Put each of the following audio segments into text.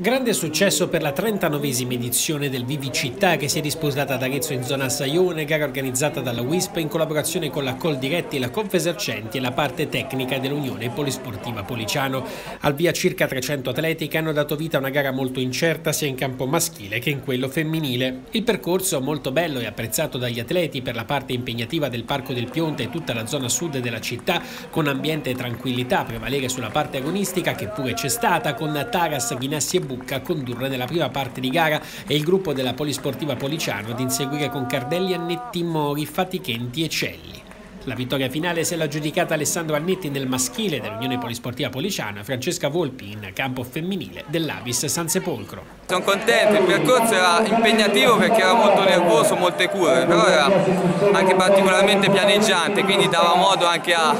Grande successo per la 39esima edizione del Vivi Città che si è disputata ad Arezzo in zona Saione, gara organizzata dalla WISP in collaborazione con la Coldiretti, la Confesercenti e la parte tecnica dell'Unione Polisportiva Policiano. Al via circa 300 atleti che hanno dato vita a una gara molto incerta sia in campo maschile che in quello femminile. Il percorso molto bello e apprezzato dagli atleti per la parte impegnativa del Parco del Pionte e tutta la zona sud della città con ambiente e tranquillità prevalere sulla parte agonistica che pure c'è stata con Taras, Ghinassi e Bucca a condurre nella prima parte di gara e il gruppo della Polisportiva Policiano ad inseguire con Cardelli, Annetti, Mori, Fatichenti e Celli. La vittoria finale se l'ha aggiudicata Alessandro Annetti nel maschile dell'Unione Polisportiva Policiana Francesca Volpi in campo femminile dell'Avis San Sepolcro. Sono contento, il percorso era impegnativo perché era molto nervoso, molte curve, però era anche particolarmente pianeggiante, quindi dava modo anche a,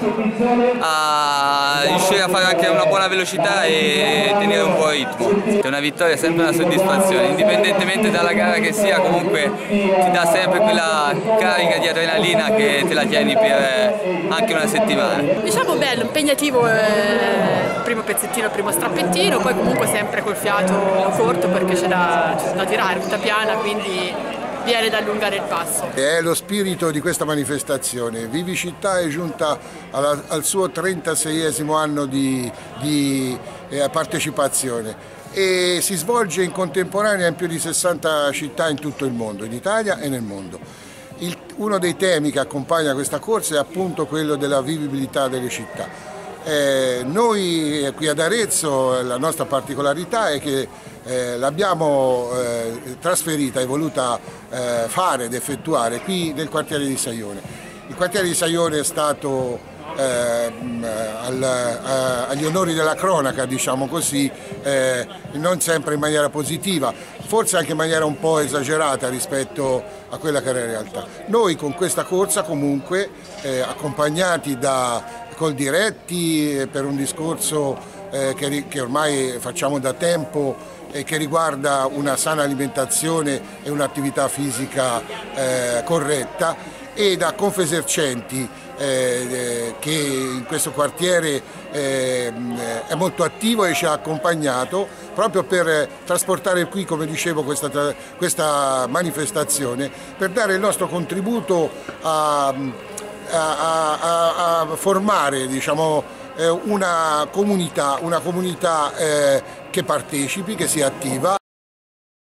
a riuscire a fare anche una buona velocità e tenere un buon ritmo. Una vittoria è sempre una soddisfazione, indipendentemente dalla gara che sia, comunque ti dà sempre quella carica di adrenalina che te la tieni per eh, anche una settimana. Diciamo bello, impegnativo il eh, primo pezzettino, il primo strappettino, poi comunque sempre col fiato corto perché c'è da, da tirare, tutta piana, quindi viene da allungare il passo. È lo spirito di questa manifestazione. Vivi Città è giunta alla, al suo 36esimo anno di, di eh, partecipazione e si svolge in contemporanea in più di 60 città in tutto il mondo, in Italia e nel mondo. Il, uno dei temi che accompagna questa corsa è appunto quello della vivibilità delle città. Eh, noi qui ad Arezzo la nostra particolarità è che eh, l'abbiamo eh, trasferita e voluta eh, fare ed effettuare qui nel quartiere di Saione. Il quartiere di Saione è stato eh, al, a, agli onori della cronaca, diciamo così, eh, non sempre in maniera positiva, forse anche in maniera un po' esagerata rispetto a quella che era in realtà. Noi con questa corsa comunque, eh, accompagnati da Coldiretti eh, per un discorso eh, che, che ormai facciamo da tempo e che riguarda una sana alimentazione e un'attività fisica eh, corretta. E da Confesercenti eh, eh, che in questo quartiere eh, è molto attivo e ci ha accompagnato proprio per trasportare qui, come dicevo, questa, questa manifestazione, per dare il nostro contributo a, a, a, a formare diciamo, una comunità, una comunità eh, che partecipi, che sia attiva.